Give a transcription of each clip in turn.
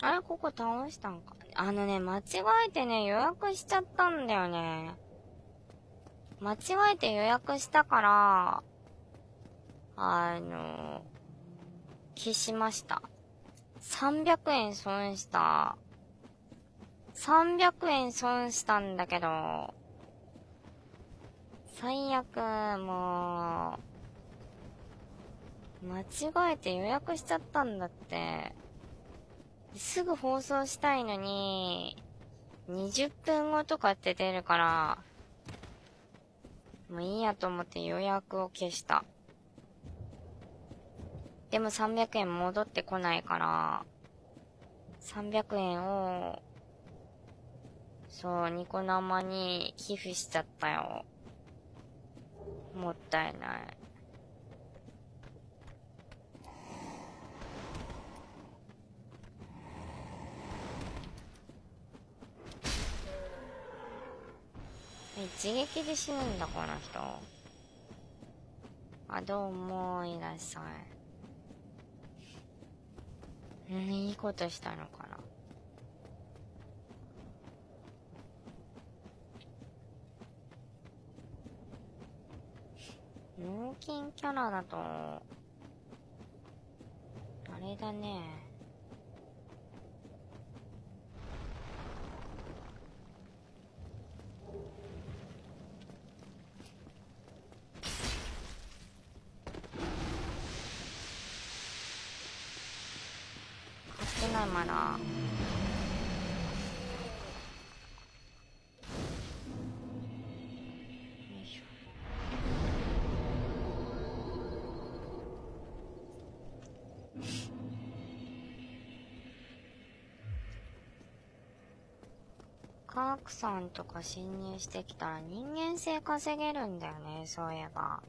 あれ、ここ倒したんか。あのね、間違えてね、予約しちゃったんだよね。間違えて予約したから、あの、消しました。300円損した。300円損したんだけど、最悪、もう、間違えて予約しちゃったんだって。すぐ放送したいのに、20分後とかって出るから、もういいやと思って予約を消した。でも300円戻ってこないから、300円を、そう、ニコ生に寄付しちゃったよ。もったいない。一撃で死ぬんだ、この人。あ、どうも、いらっしゃい。んいいことしたのかな。脳筋キャラだと、あれだね。まだカークさんとか侵入してきたら人間性稼げるんだよね、そういえば。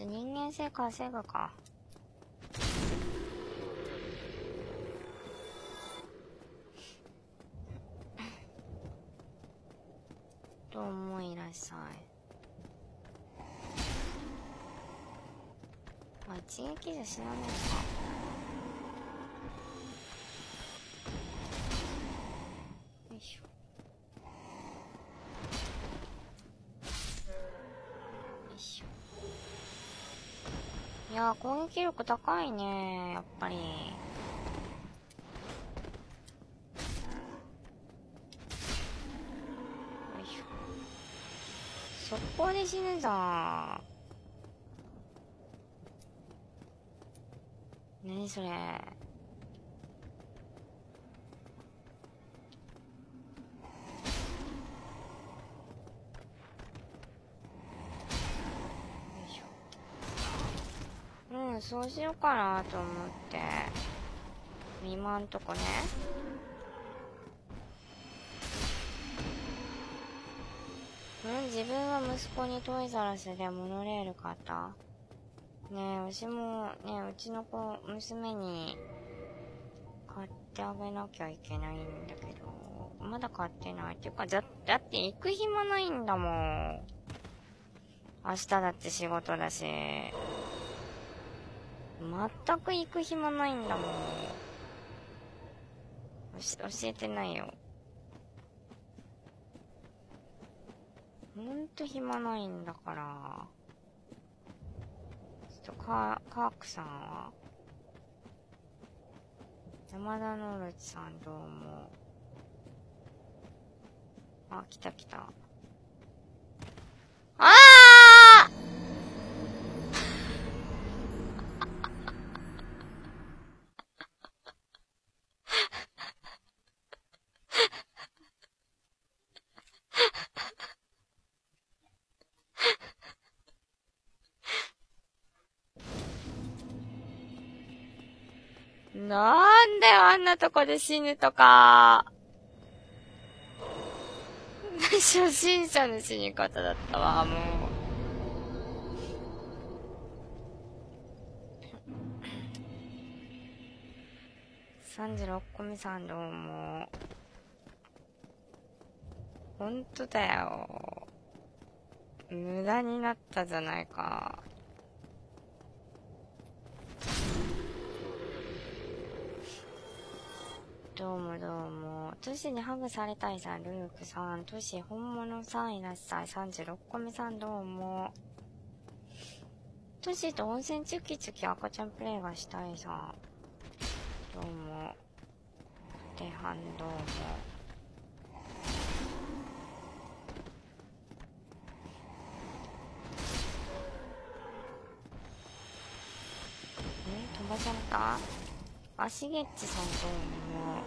人間性稼ぐか。一撃じゃ死なないか。よいしょ。よいしょ。いや攻撃力高いね、やっぱりよいしょ。速攻で死ぬぞ何それうん、そうしようかなと思って。今んとこね。うん自分は息子にトイザらスでモノレール買ったねえ、私もね、うちの子、娘に買ってあげなきゃいけないんだけど、まだ買ってない。っていうか、だ、だって行く暇ないんだもん。明日だって仕事だし。全く行く暇ないんだもん。教えてないよ。ほんと暇ないんだから。ちょっとカー、カークさんは？山田のるちさんどうも。あ、来た来た。ああなんであんなとこで死ぬとか。初心者の死に方だったわ、もう。36個目さんどうも。ほんとだよ。無駄になったじゃないか。どうもどうも。トシにハグされたいさん、ルークさん。トシ本物さんいらっしゃい。36個目さんどうも。トシと温泉チュキチュキ赤ちゃんプレイがしたいさん。どうも。てはんどうも。え飛ばされた？あ、しげっちさんどうも。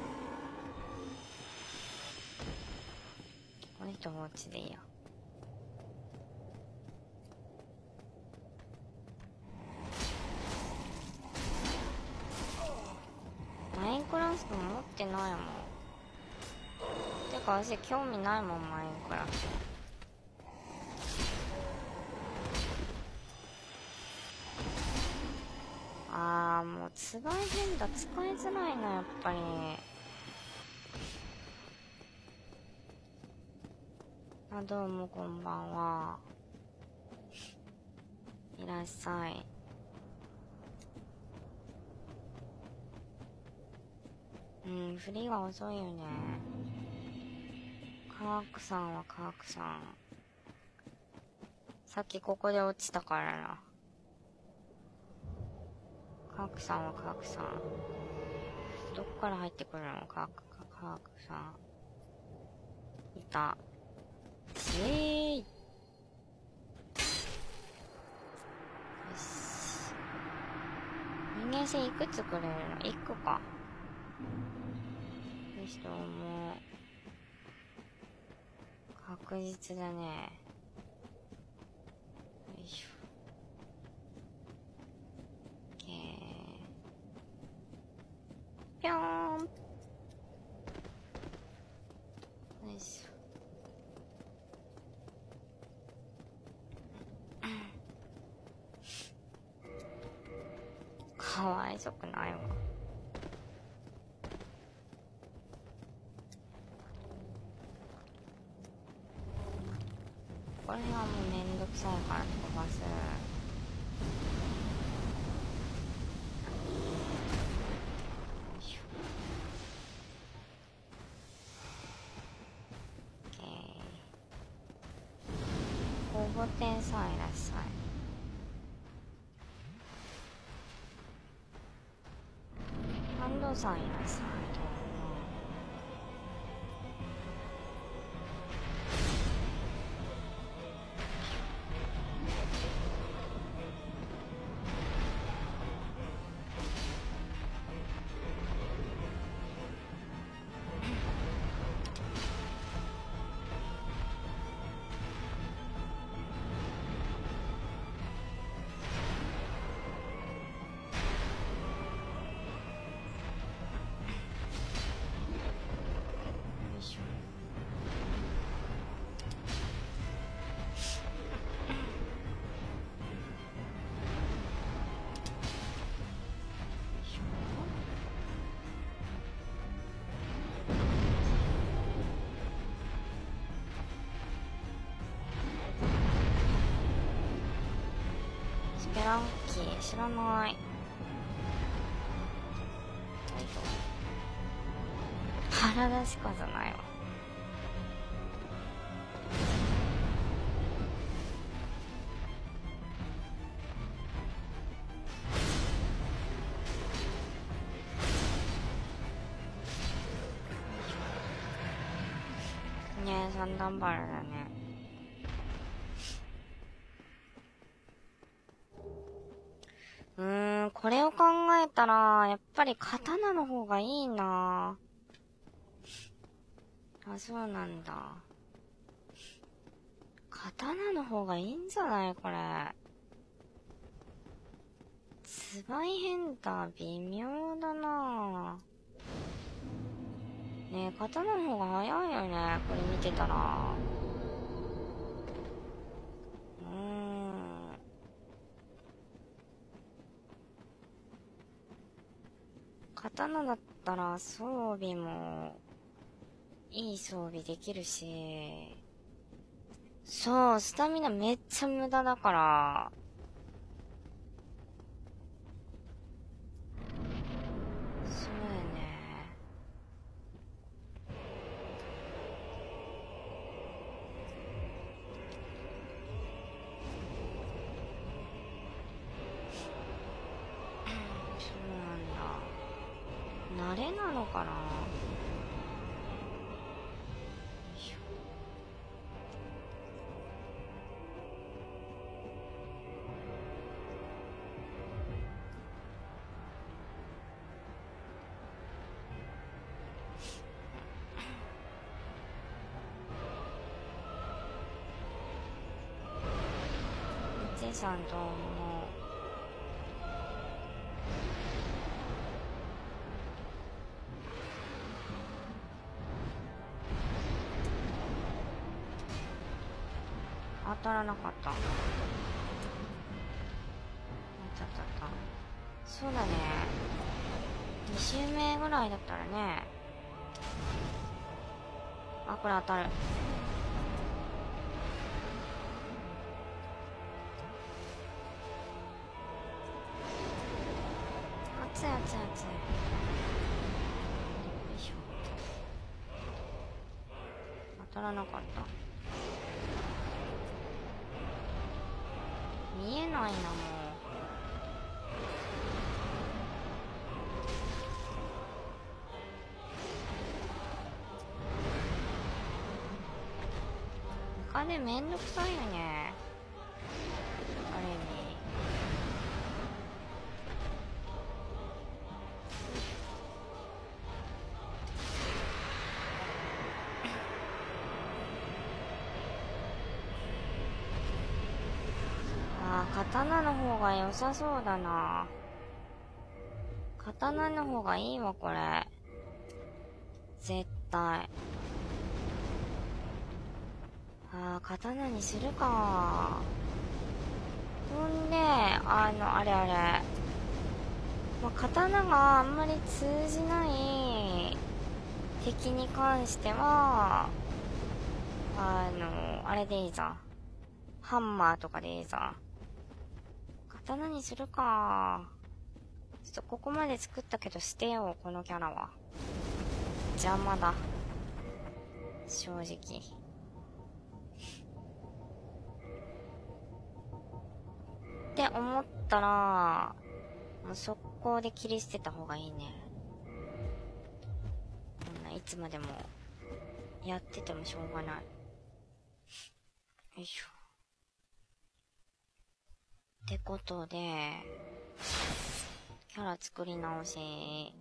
この人放置でいいや。マインクラフト持ってないもん。てか私興味ないもん、マインクラフト。つがい変だ。使いづらいな、やっぱり。あ、どうも、こんばんは。いらっしゃい。うん、振りが遅いよね。カークさんはカークさん。さっきここで落ちたからな。カークさんはカークさん。どっから入ってくるの？カーク、カークさん。いた。えーい。よし。人間性いくつくれるの ?1 個か。よし、どうも。確実だね。これはもうめんどくさいから飛ばす。よいしょオッケー。応募点さんいらっしゃい。安藤さんいらっしゃ。い知らない。よいしょ腹出しこそないわ。ねえ三段バラ。えたらやっぱり刀の方がいいな。あそうなんだ。刀の方がいいんじゃない？これ。つばい変だ微妙だな。ねえ刀の方が早いよね。これ見てたらうーん刀だったら装備もいい装備できるし。そうスタミナめっちゃ無駄だからそうやね慣れなのかな？さんどぐらいだったらね。あ、これ当たる。熱い熱い熱いよいしょ当たらなかった見えないなもうめんどくさいよね刀の方が良さそうだな。刀の方がいいわ、これ。絶対。ああ、刀にするか。ほんで、あの、あれあれ。まあ、刀があんまり通じない敵に関しては、あの、あれでいいざ。ハンマーとかでいいざ。刀にするか。ちょっとここまで作ったけど捨てよう、このキャラは。邪魔だ。正直。って思ったら、もう速攻で切り捨てた方がいいね。こんないつまでもやっててもしょうがない。よいしょ。ってことで、キャラ作り直し、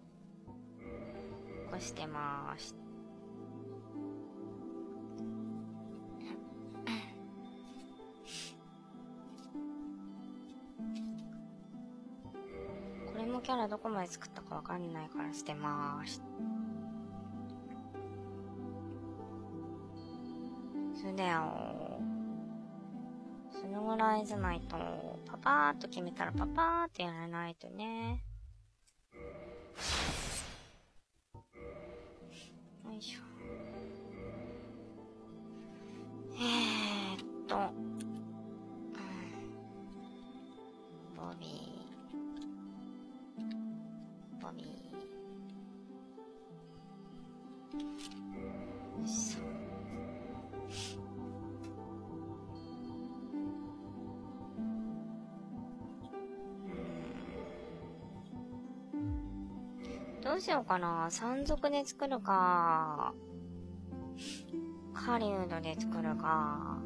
こしてまーす。ャラどこまで作ったかわかんないから捨てまーす。それだよそのぐらいじゃないと、パパーっと決めたらパパーってやらないとね。どうしようかな。山賊で作るか。狩人で作るか。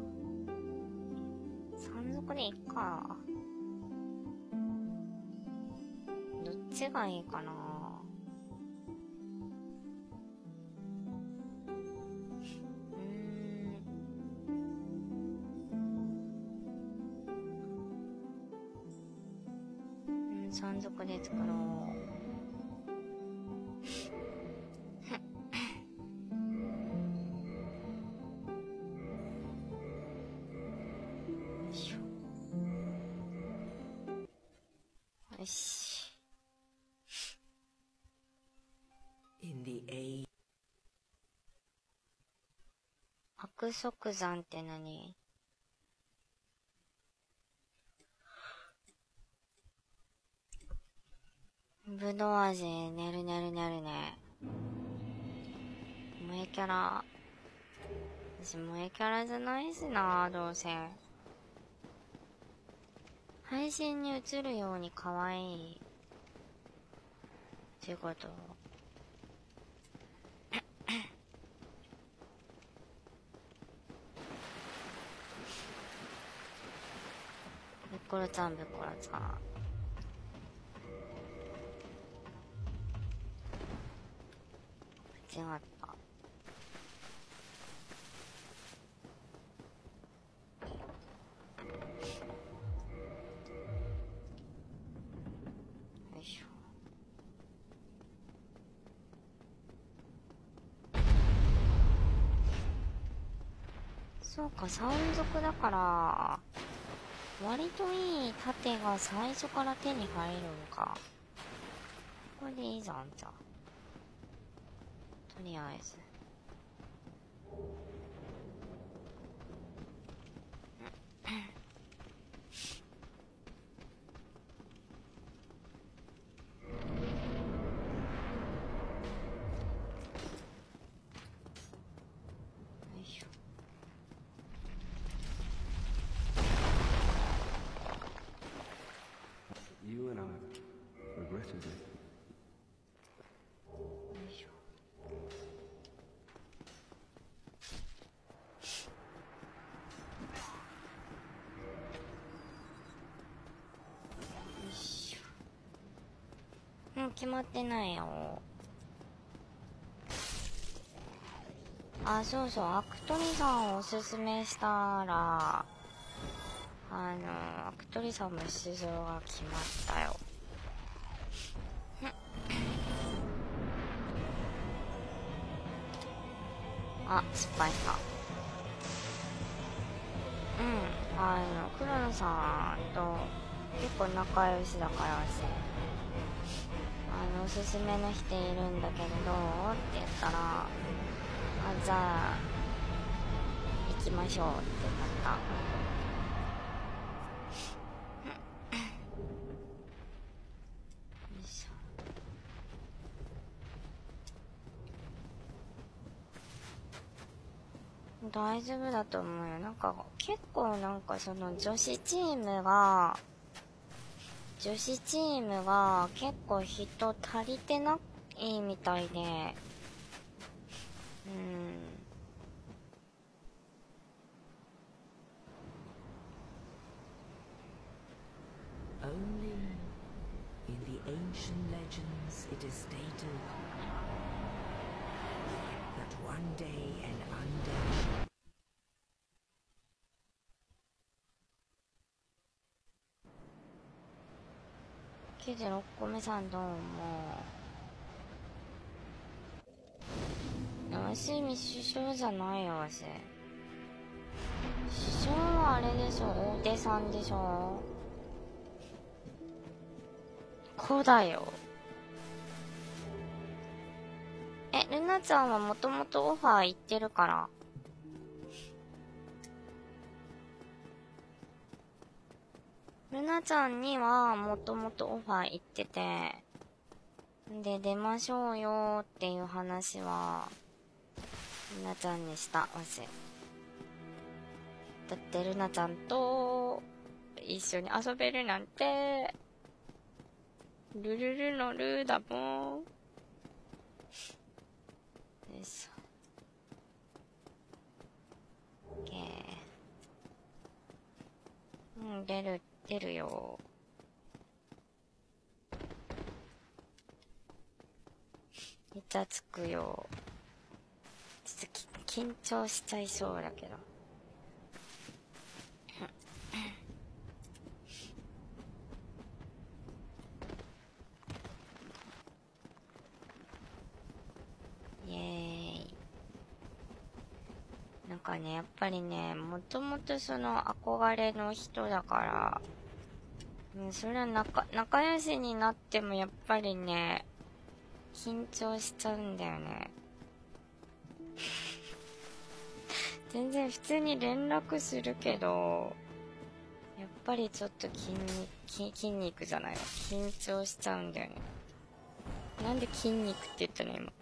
山賊でいっか。どっちがいいかな。白側山って何？ぶどう味、ねるねるねるね。萌えキャラ。私萌えキャラじゃないしな、どうせ。配信に映るように可愛い。っていうこと。コロちゃんぶっころちゃん。間違った。よいしょ。そうか山賊だから。割といい盾が最初から手に入るのか。これでいいじゃんじゃとりあえず。決まってないよ。あそうそう。アクトリさんをおすすめしたらあのアクトリさんも出場が決まったよ。あ、失敗した。うん、あの、黒野さんと結構仲良しだからし、おすすめの人いるんだけどどうって言ったら、あ、じゃあ、行きましょうってなった。大丈夫だと思うよ。なんか、結構なんかその女子チームが、女子チームが結構人足りてないみたいで、うん。Only in the ancient legends it is stated that one day an undead 96個目さんどうも。わし、首相じゃないよ、わし。首相はあれでしょ、大手さんでしょ？こうだよ。え、ルナちゃんはもともとオファー行ってるから。ルナちゃんにはもともとオファー行ってて、で、出ましょうよっていう話は、ルナちゃんにした、わし。だってルナちゃんと一緒に遊べるなんて、ルルルのルーだもん。よいしょ。オッケー。うん、出る、出るよ。めっちゃつくよ。ちょっと緊張しちゃいそうだけど。イエーイ。なんかね、やっぱりね、もともとその憧れの人だから、うん、それは仲、仲良しになってもやっぱりね、緊張しちゃうんだよね。全然普通に連絡するけど、やっぱりちょっと筋肉、筋肉じゃないわ。緊張しちゃうんだよね。なんで筋肉って言ったの今？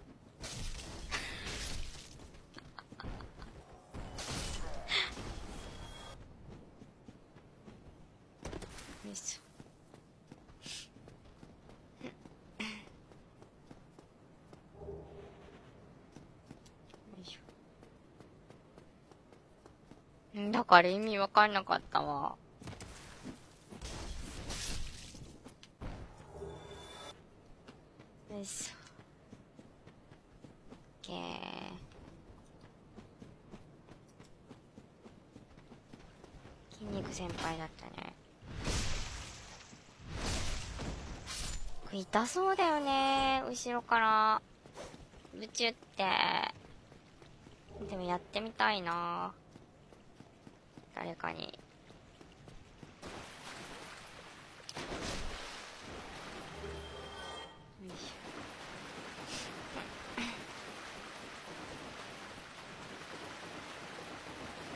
ですだから意味分かんなかったわ。よいしょ。OK ケー。筋肉先輩だったね。痛そうだよね。後ろから。ブチュって。でもやってみたいな。誰かに。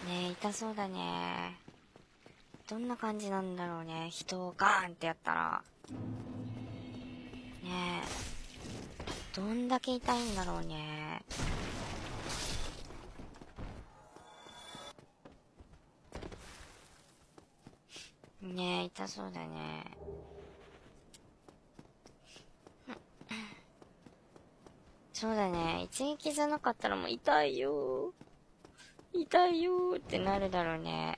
ねえ、痛そうだね。どんな感じなんだろうね。人をガーンってやったら。ね。どんだけ痛いんだろうね。ねえ、痛そうだね。そうだね。一撃じゃなかったらもう痛いよ痛いよってなるだろうね。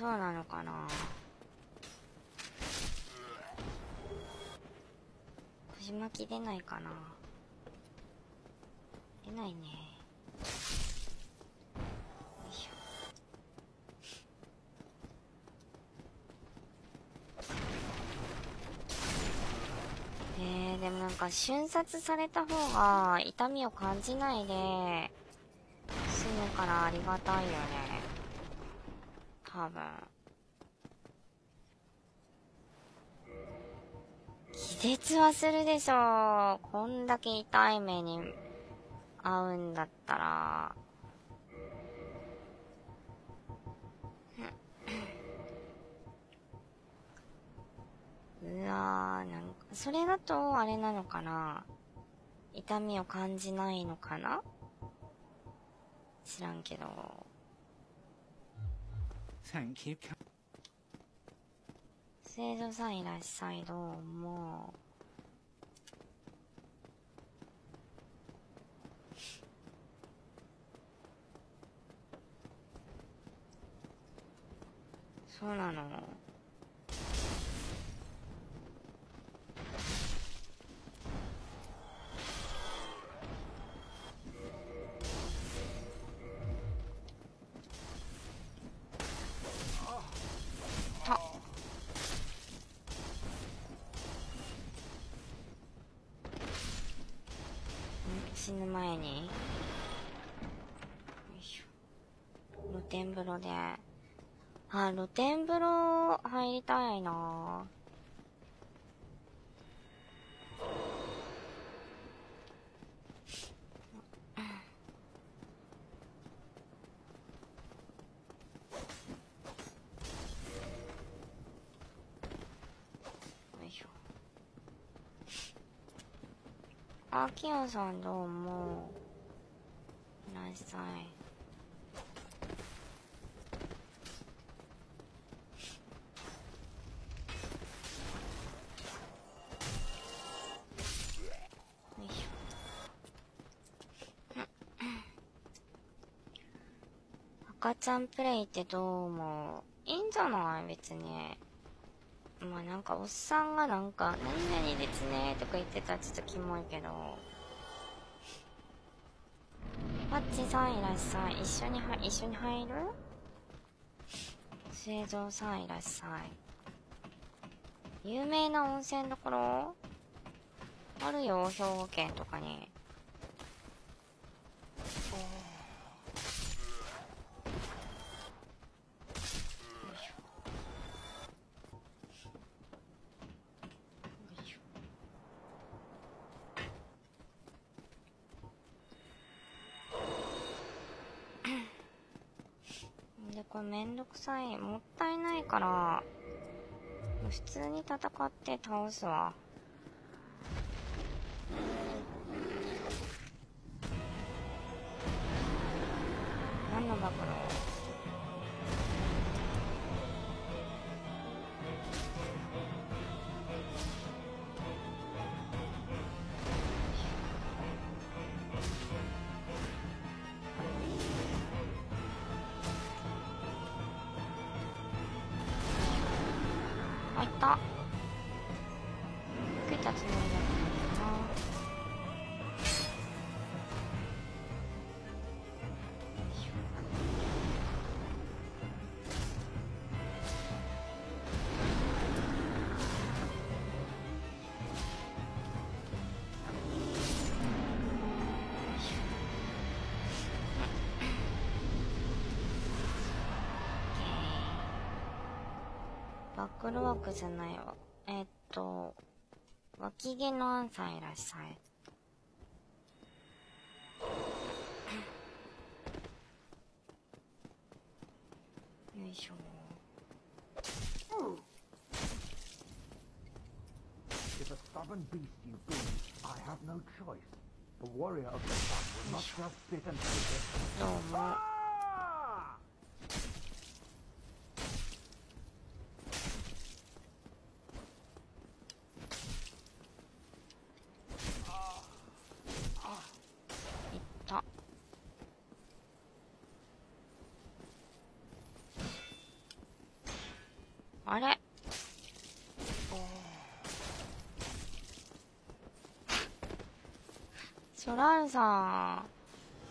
そうなのかな。腰巻き出ないかな。出ないね。よいしょ。え、でもなんか瞬殺された方が痛みを感じないで済むからありがたいよね。多分。気絶はするでしょう。こんだけ痛い目に遭うんだったら。うわー、なんか、それだとあれなのかな痛みを感じないのかな知らんけど。Thank you. 生徒さんいらっしゃい、どうも。そうなの。ぬ前に。露天風呂で。あ露天風呂入りたいなよいしょあきよさんどうも。いらっしゃい。赤ちゃんプレイってどう思う？いいんじゃない？別に。まあなんかおっさんがなんか、何々ですねとか言ってたらちょっとキモいけど。ッチさんいらっしゃい。一緒には、一緒に入る？製造さんいらっしゃい。有名な温泉どころ？あるよ、兵庫県とかに。めんどくさい。もったいないから、普通に戦って倒すわ。何の暴露あいバックルワークじゃないわ。えっと、脇毛のアンさんいらっしゃい。よいしょ。If a stubborn beast you be, I have no choice. The warrior of the sun will not just sit and take it. どうも。Ah! いった。あれ？ソランさん、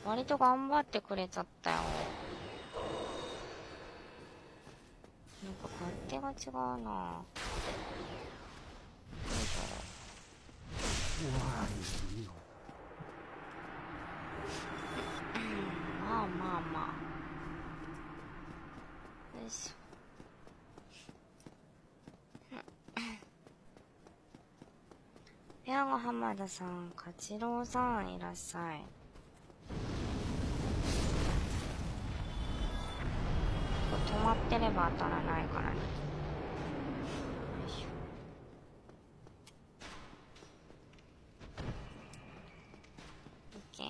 割と頑張ってくれちゃったよ。なんか勝手が違うな。まあまあまあ。よいしょ。ペアが浜田さん、勝ち郎さんいらっしゃい。止まってれば当たらないからね。よいしょ。オッケー。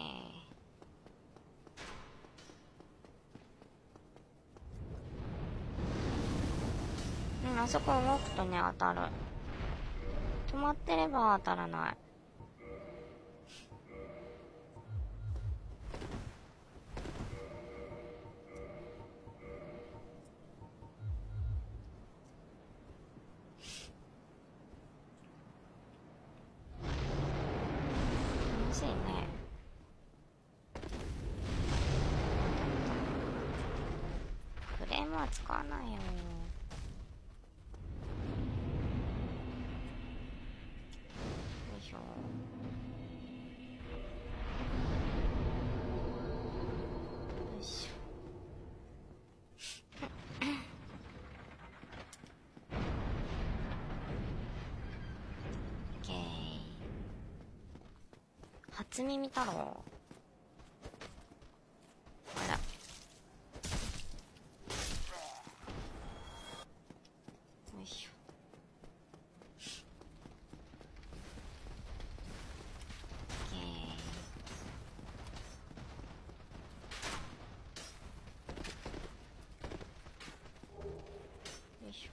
うん、あそこ動くとね、当たる。まってれば当たらない。楽しいね。フレームは使わないよ。初耳太郎。あら。よいしょ。オッケー。よいしょ。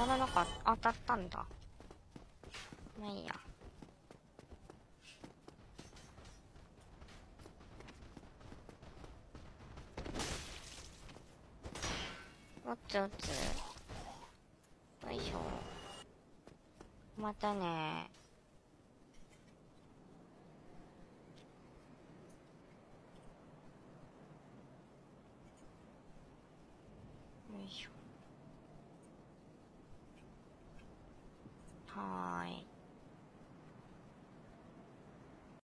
当たらなかった、当たったんだ。まあいいや。おつおつ。よいしょ。またね。